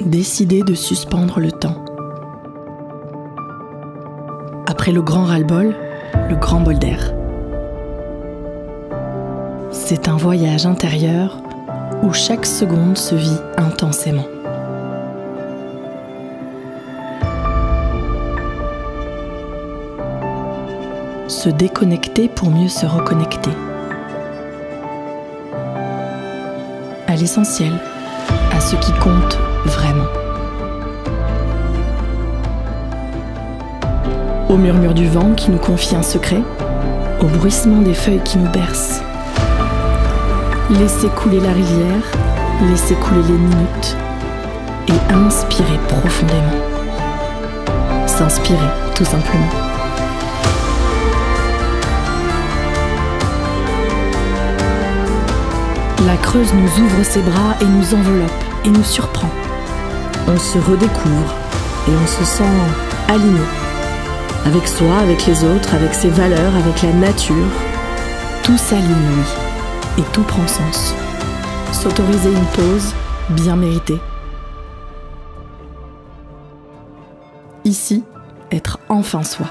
Décider de suspendre le temps. Après le grand ras-le-bol, le grand bol d'air. C'est un voyage intérieur où chaque seconde se vit intensément. Se déconnecter pour mieux se reconnecter. À l'essentiel, à ce qui compte vraiment. Au murmure du vent qui nous confie un secret, au bruissement des feuilles qui nous bercent. Laisser couler la rivière, laisser couler les minutes et inspirer profondément. S'inspirer, tout simplement. La Creuse nous ouvre ses bras et nous enveloppe et nous surprend. On se redécouvre et on se sent aligné. Avec soi, avec les autres, avec ses valeurs, avec la nature. Tout s'aligne. Et tout prend sens. S'autoriser une pause bien méritée. Ici, être enfin soi.